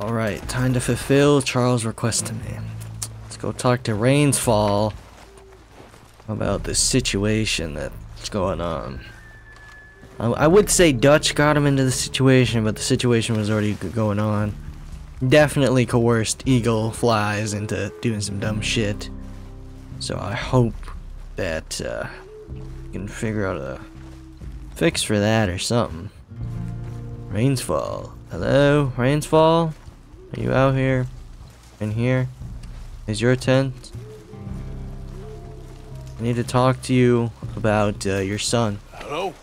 Alright, time to fulfill Charles' request to me. Let's go talk to Rains Fall about the situation that's going on. I, I would say Dutch got him into the situation, but the situation was already going on. Definitely coerced Eagle Flies into doing some dumb shit. So I hope that uh, can figure out a fix for that or something. Rains Fall. Hello, Rains Fall? Are you out here? In here? Is your tent? I need to talk to you about uh, your son. Hello?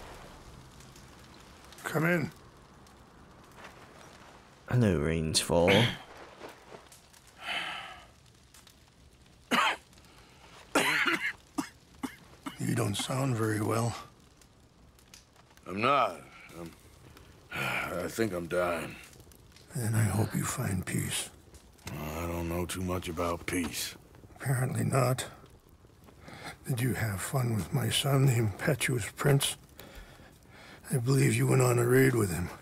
Come in. Hello, Rains Fall. You don't sound very well. I'm not. I'm, I think I'm dying. And I hope you find peace. I don't know too much about peace. Apparently not. Did you have fun with my son, the impetuous prince? I believe you went on a raid with him.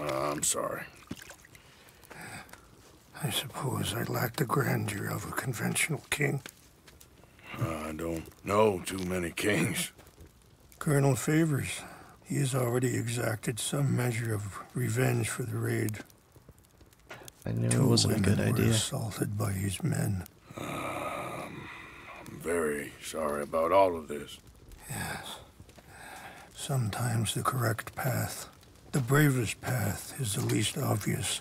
Uh, I'm sorry. I suppose I lack the grandeur of a conventional king. I don't know too many kings. Colonel Favours, he has already exacted some measure of revenge for the raid. I knew Two it wasn't a good women were assaulted by his men. Um, I'm very sorry about all of this. Yes. Sometimes the correct path, the bravest path, is the least obvious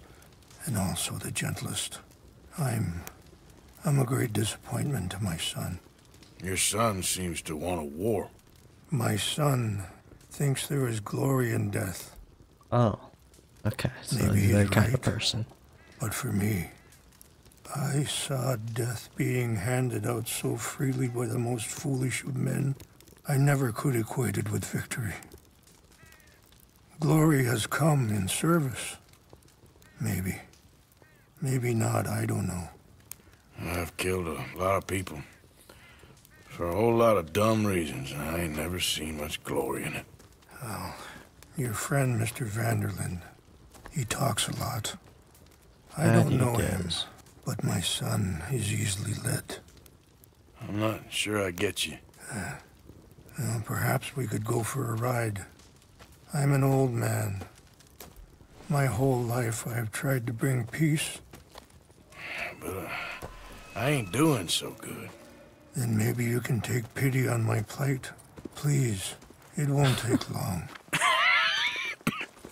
and also the gentlest. I'm. I'm a great disappointment to my son. Your son seems to want a war. My son thinks there is glory in death, Oh. Okay, so Maybe he's that he's kind of person. but for me, I saw death being handed out so freely by the most foolish of men. I never could equate it with victory. Glory has come in service. Maybe. Maybe not, I don't know. I've killed a lot of people. For a whole lot of dumb reasons, and I ain't never seen much glory in it. Your friend, Mr. Van der Linde, he talks a lot. I That don't he know him, but my son is easily led. I'm not sure I get you. Well, perhaps we could go for a ride. I'm an old man. My whole life I have tried to bring peace, But uh, I ain't doing so good. then maybe you can take pity on my plight. Please, it won't take long.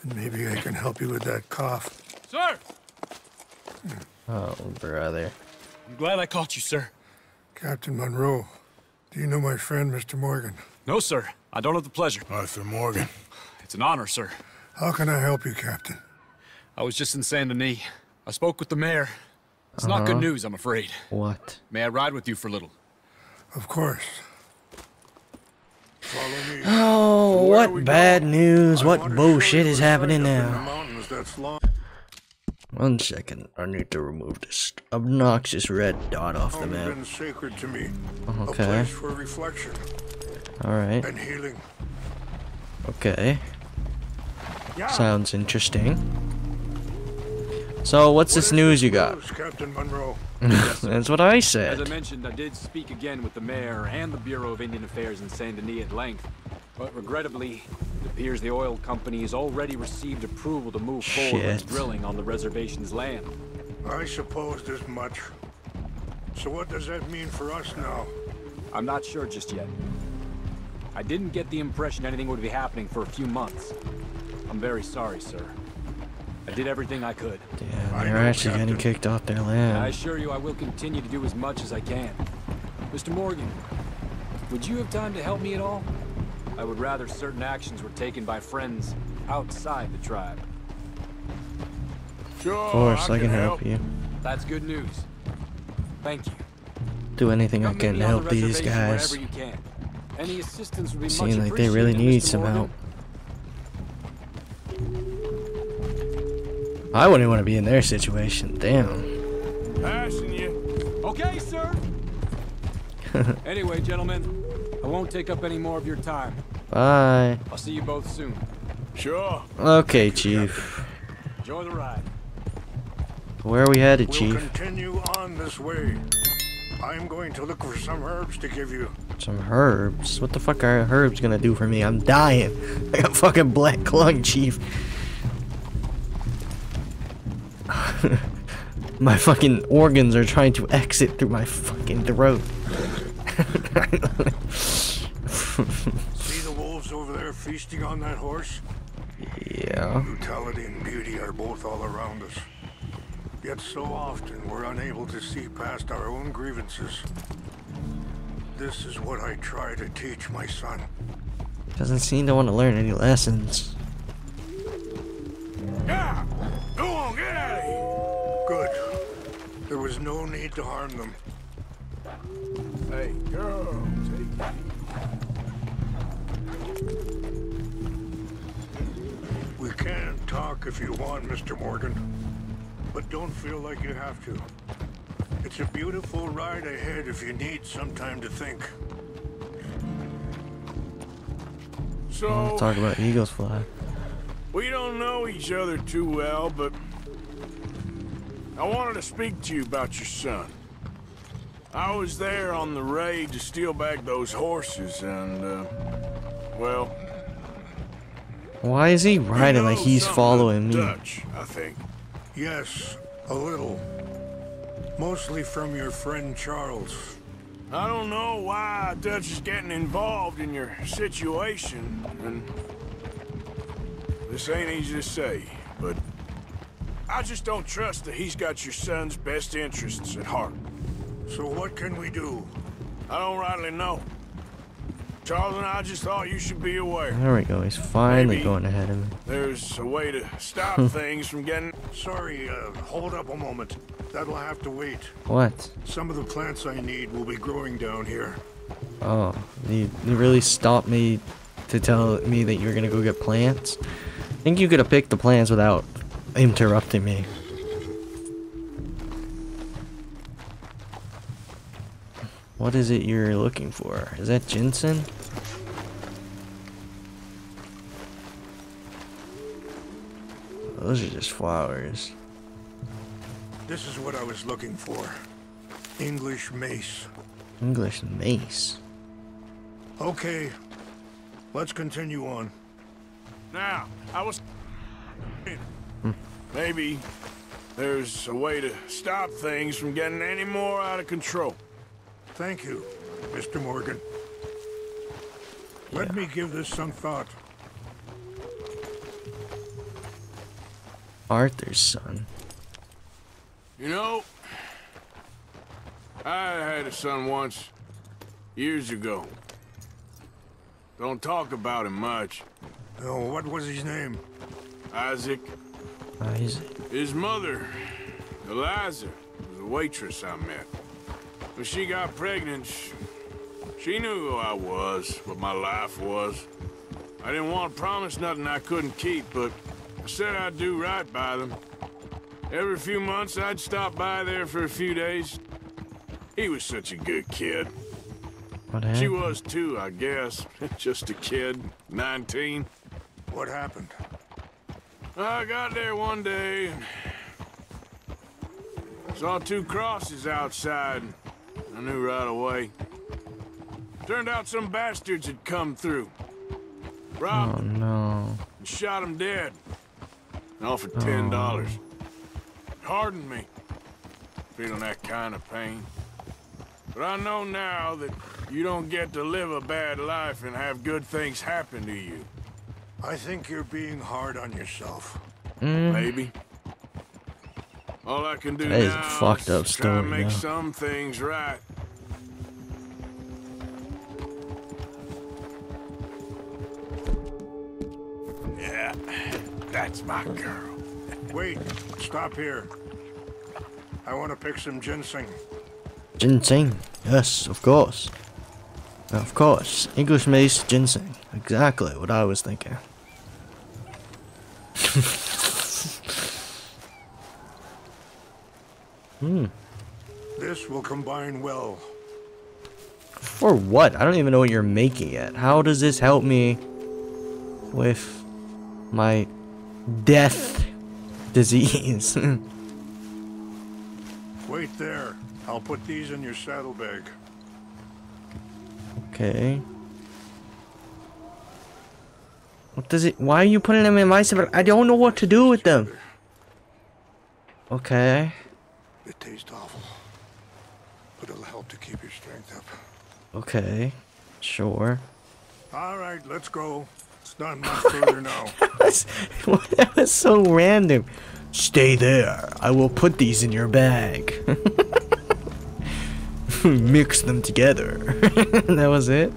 and maybe I can help you with that cough. Sir! Oh, brother. I'm glad I caught you, sir. Captain Monroe, do you know my friend, Mr. Morgan? No, sir. I don't have the pleasure. Arthur Morgan. It's an honor, sir. How can I help you, Captain? I was just in Saint Denis. I spoke with the mayor. It's not good Uh-huh. news, I'm afraid. What? May I ride with you for a little? Of course. Oh, what bad going? news? I What bullshit is happening sight up in the now? mountains that's long- One second. I need to remove this obnoxious red dot off the map. sacred to me. Okay. place for reflection Alright. Okay. Sounds interesting. So, what's this news you got? Captain Monroe. That's what I said. As I said. mentioned, I did speak again with the mayor and the Bureau of Indian Affairs in Saint Denis at length. But regrettably, it appears the oil company has already received approval to move forward with drilling on the reservation's land. I supposed as much. So what does that mean for us now? I'm not sure just yet. I didn't get the impression anything would be happening for a few months. I'm very sorry, sir. I did everything I could. Damn, they're know, actually getting kicked off their land. I assure you I will continue to do as much as I can. Mr. Morgan, would you have time to help me at all? I would rather certain actions were taken by friends outside the tribe. Sure, Of course, I can help. help you. That's good news. Thank you. Do anything I Come meet can to on the help these reservation guys. wherever you can. Any assistance would be Seem much like they really need Mr. some Morgan. help. I wouldn't want to be in their situation. Damn. Passing you. Okay, sir. anyway, gentlemen, I won't take up any more of your time. Bye. I'll see you both soon. Sure. Okay, Chief. Enjoy the ride. Where are we headed, We'll Chief? continue on this way. I'm going to look for some herbs to give you. Some herbs. What the fuck are herbs gonna do for me? I'm dying. I got fucking black lung, Chief. My fucking organs are trying to exit through my fucking throat. See the wolves over there feasting on that horse? yeah. Brutality and beauty are both all around us. Yet so often we're unable to see past our own grievances. This is what I try to teach my son. Doesn't seem to want to learn any lessons. Yeah! Good. There was no need to harm them. Hey, girl, take it We can talk if you want, Mr. Morgan. But don't feel like you have to. It's a beautiful ride ahead if you need some time to think. So, Talk about Eagle Flies. we don't know each other too well, but I wanted to speak to you about your son. I was there on the raid to steal back those horses, and, uh, well... Why is he you riding like he's following me? Dutch, I think. Yes, a little. Mostly from your friend Charles. I don't know why Dutch is getting involved in your situation, and this ain't easy to say, but I just don't trust that he's got your son's best interests at heart. So what can we do? I don't rightly know. Charles and I just thought you should be aware. There we go. He's finally Maybe. going ahead of me. There's a way to stop things from getting... Sorry, uh, hold up a moment. That'll have to wait. What? Some of the plants I need will be growing down here. Oh, you, you really stopped me to tell me that you were gonna go get plants? I think you could have picked the plants without interrupting me. What is it you're looking for? Is that ginseng? Those are just flowers. This is what I was looking for. English mace. English mace. Okay, let's continue on. Now, I was... Maybe there's a way to stop things from getting any more out of control. Thank you, Mr. Morgan. Let Yeah. me give this some thought. Arthur's son. You know, I had a son once, years ago. Don't talk about him much. Oh, what was his name? Isaac, Ah, Isaac. his mother, Eliza, was a waitress I met. When she got pregnant, she knew who I was, what my life was. I didn't want to promise nothing I couldn't keep, but I said I'd do right by them. Every few months, I'd stop by there for a few days. He was such a good kid. What happened? She was too, I guess. Just a kid, 19. What happened? I got there one day and saw two crosses outside. I knew right away. Turned out some bastards had come through. Robbed Oh no. and shot him dead. And offered ten dollars. Oh. Hardened me. Feeling that kind of pain. But I know now that you don't get to live a bad life and have good things happen to you. I think you're being hard on yourself. Mm, Maybe. All I can do That is a now fucked up is try to make yeah. some things right. Yeah, that's my girl. Wait, stop here. I want to pick some ginseng. ginseng. Yes, of course. Of course. English mace ginseng. Exactly what I was thinking. hmm. This will combine well. For what? I don't even know what you're making yet. How does this help me with my death disease. Wait there. I'll put these in your saddlebag. Okay. What does it? Why are you putting them in my saddle? I don't know what to do with them. Okay. It tastes awful, but it'll help to keep your strength up. Okay. Sure. All right, let's go. It's not much further now. That's, that was so random. Stay there. I will put these in your bag. Mix them together. that was it.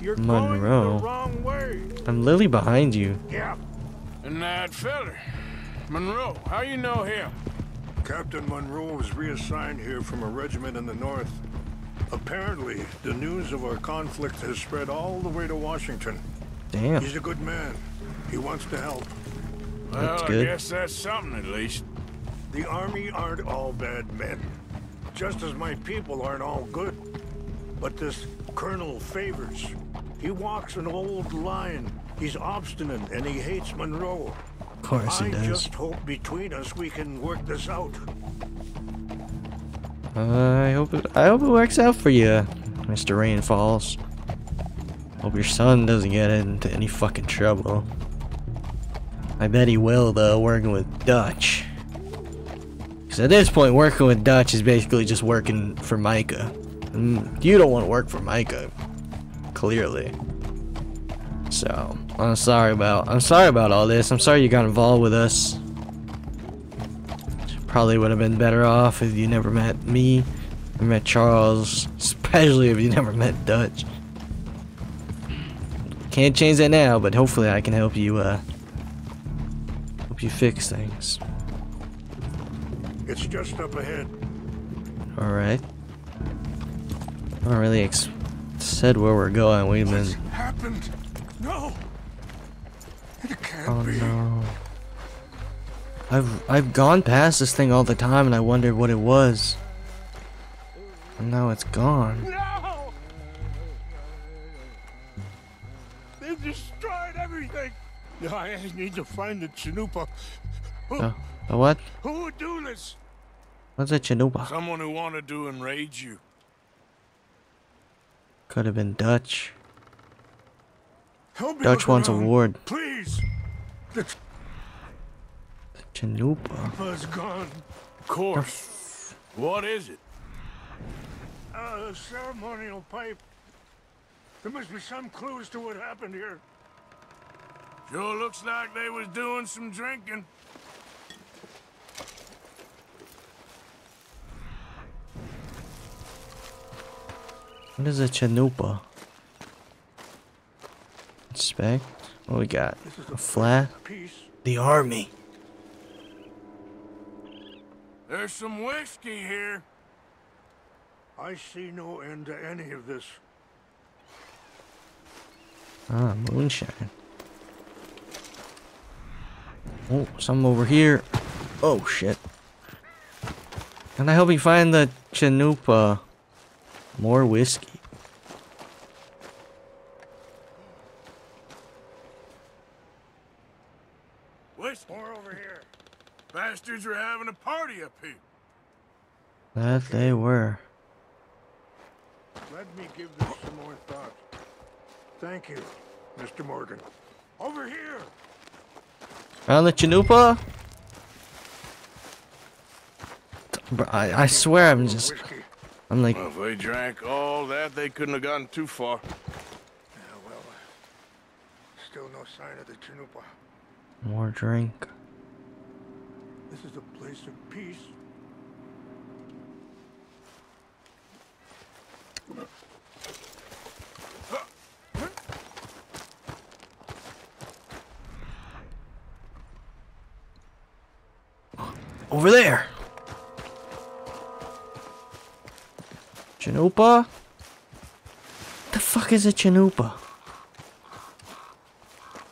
You're Monroe. going the wrong way. I'm literally behind you. Yeah. And that feller, Monroe, how you know him? Captain Monroe was reassigned here from a regiment in the north. Apparently, the news of our conflict has spread all the way to Washington. Damn. He's a good man. He wants to help. Well, That's I good. guess that's something at least. The army aren't all bad men. Just as my people aren't all good. But this Colonel Favours, he walks an old line. He's obstinate and he hates Monroe. Of course he I does. just hope between us we can work this out. Uh, I hope it. I hope it works out for you, Mr. Rainfalls. Hope your son doesn't get into any fucking trouble. I bet he will, though, working with Dutch. Because at this point, working with Dutch is basically just working for Micah. And you don't want to work for Micah, clearly. So I'm sorry about. I'm sorry about all this. I'm sorry you got involved with us. Probably would have been better off if you never met me or met Charles, especially if you never met Dutch. Can't change that now, but hopefully I can help you, uh, help you fix things. It's just up ahead. Alright. I don't really ex- said where we're going. We've been. happened? No. It can't Oh be. no. I've I've gone past this thing all the time and I wondered what it was. And now it's gone. No! They destroyed everything. I need to find the Chanupa. Who, Oh, the what? who would do this? What's a Chanupa? Someone who wanted to enrage you. Could have been Dutch. Help me Dutch look wants a around, ward. Please. The Chanupa. Chanupa's gone. Of course. What is it? Uh, a ceremonial pipe. There must be some clues to what happened here. Sure looks like they was doing some drinking. What is a Chanupa? Inspect. What we got? A flat. The army. There's some whiskey here. I see no end to any of this. Ah, moonshine. Oh, some over here. Oh shit. Can I help you find the Chanupa? More. Whiskey. More over here. Bastards are having a up here. That they were. Let me give this some more thought. Thank you, Mr. Morgan. Over here. Found the Chanupa? Bro, I, I swear I'm just I'm like Well, if they drank all that, they couldn't have gotten too far. Yeah, well, still no sign of the Chanupa. more drink. This is a place of peace. Over there. Chanupa? The fuck is a Chanupa?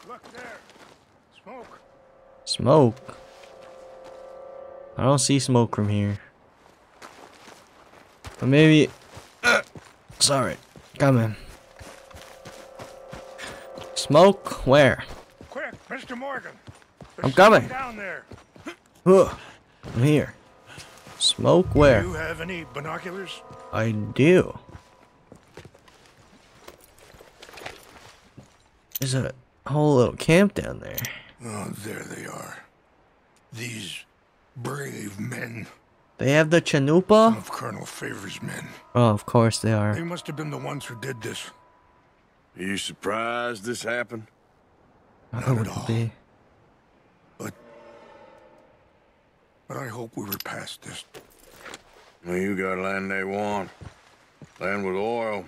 Look there. Smoke. Smoke. I don't see smoke from here. But maybe. Uh, sorry. Come in. Smoke? Where? Quick, Mr. Morgan. There's I'm coming. Down there. Ugh. I'm here. Smoke where? Do you have any binoculars? I do. There's a whole little camp down there. Oh, there they are. These brave men They have the chanupa? of Colonel Favor's men. Oh, of course they are. They must have been the ones who did this. Are you surprised this happened? I Not at would all. be. But but I hope we were past this. Well, you got land they want. Land with oil.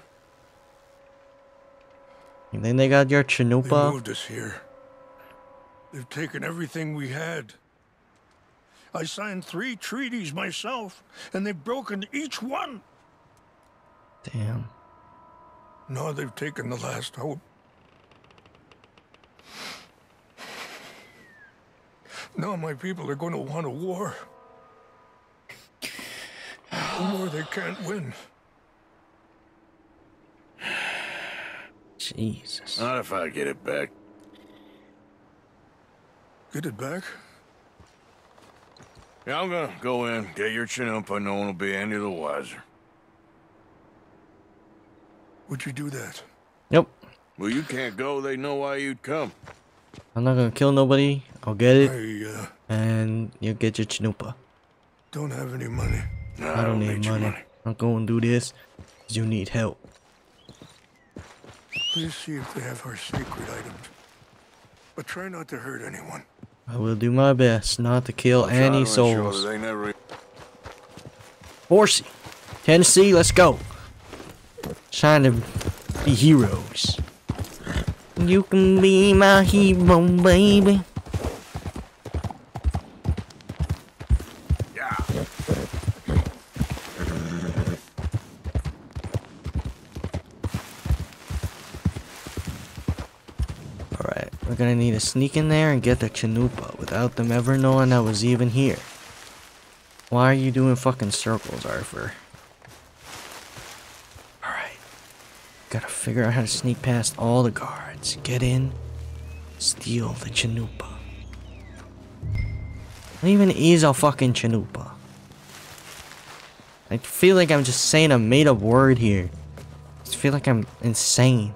And then they got your They moved us here. They've taken everything we had. I signed three treaties myself, and they've broken each one. Damn. Now they've taken the last hope. Now my people are going to want a war. A war they can't win. Jesus. Not if I get it back. Get it back? Yeah, I'm gonna go in, get your chin up, and no one will be any the wiser. Would you do that? Yep. Well, you can't go, they know why you'd come. I'm not gonna kill nobody. I'll get it, I uh, and you'll get your chanupa. don't have any money. No, I don't need your money. I'm gonna do this. 'cause you need help. Please see if they have our secret items. But try not to hurt anyone. I will do my best not to kill I'll any souls. never Horsey. Tennessee, let's go. Trying to be heroes. You can be my hero, baby. Yeah. Alright, we're gonna need to sneak in there and get the chanupa without them ever knowing I was even here. Why are you doing fucking circles, Arthur? Alright. Gotta figure out how to sneak past all the guards. Get in, steal the chanupa. What even is a fucking chanupa? I feel like I'm just saying a made up word here. I feel like I'm insane.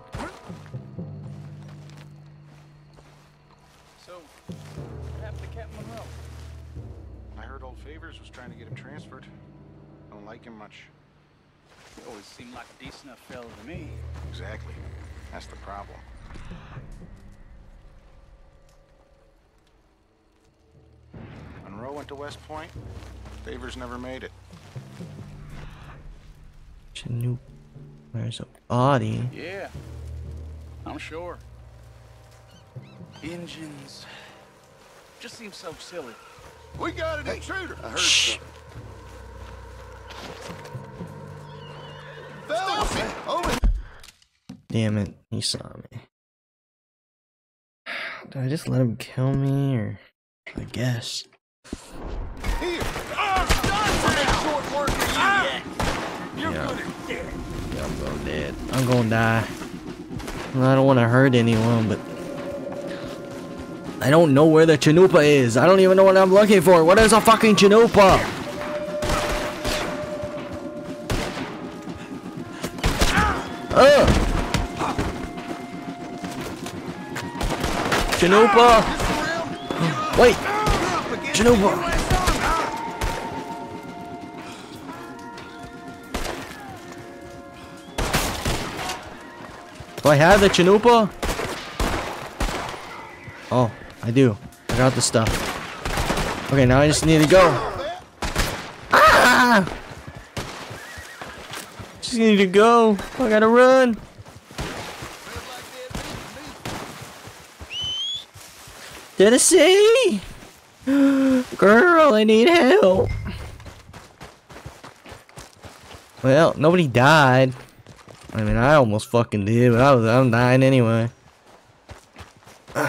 That's the problem. Monroe went to West Point. Favours never made it. Chinook. There's a body. Yeah, I'm sure. Engines. Just seems so silly. We got an intruder. I heard Shh. Stop Damn it, he saw me. Did I just let him kill me, or I guess? here! Ah, you yeah. Yeah, I'm going dead. I'm gonna die. I don't want to hurt anyone, but I don't know where the chanupa is. I don't even know what I'm looking for. What is a fucking chanupa? Chanupa! Wait! Chanupa! Do I have the chanupa? Oh, I do. I got the stuff. Okay, now I just need to go. Ah! Just need to go. I gotta run. Tennessee! Girl, I need help. Well, nobody died. I mean, I almost fucking did, but I was, I'm dying anyway.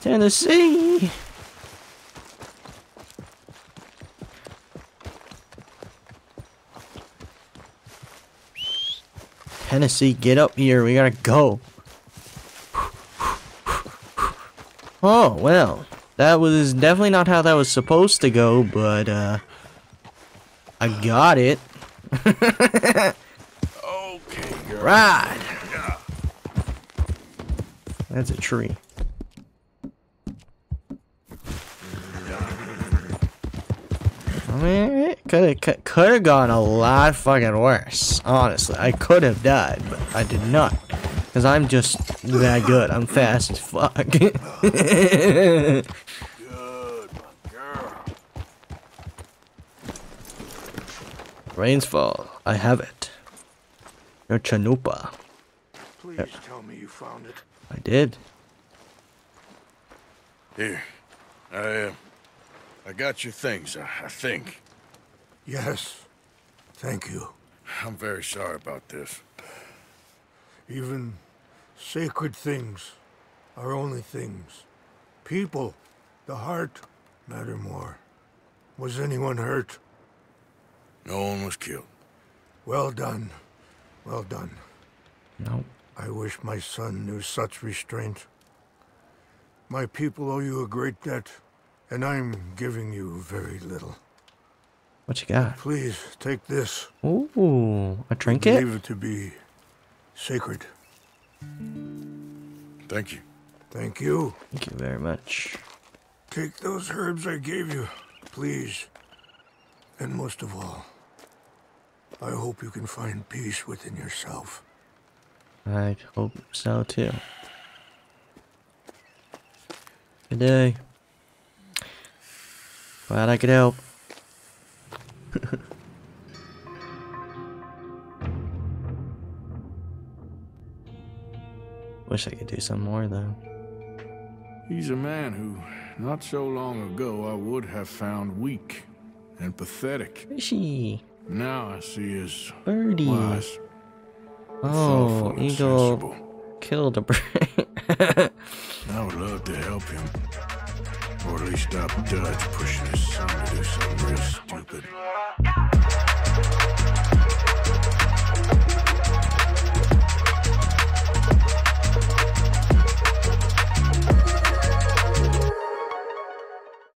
Tennessee! Tennessee, get up here. We gotta go. Oh, well. That was definitely not how that was supposed to go, but uh I got it. Okay, girl. Right. That's a tree. I mean, it could have could have gone a lot fucking worse. Honestly, I could have died, but I did not, because I'm just that good. I'm fast as fuck. Good, my. Rains fall. I have it. Your chanupa. Please tell me you found it. I did. Here, I, uh, I got your things, I, I think. Yes. Thank you. I'm very sorry about this. Even sacred things are only things. People, the heart, matter more. Was anyone hurt? No one was killed. Well done. Well done. No. I wish my son knew such restraint. My people owe you a great debt, and I'm giving you very little. What you got? Please take this. Ooh, a trinket? Believe it to be sacred. Thank you. Thank you. Thank you very much. Take those herbs I gave you, please. And most of all, I hope you can find peace within yourself. I hope so too. Good day. Glad I could help. Wish I could do some more though. He's a man who, not so long ago, I would have found weak and pathetic. Fishy. Now I see his Birdie. wise, Oh, eagle sensible. killed a bird. I would love to help him. Or at least stop Dutch pushing his son to do something real stupid.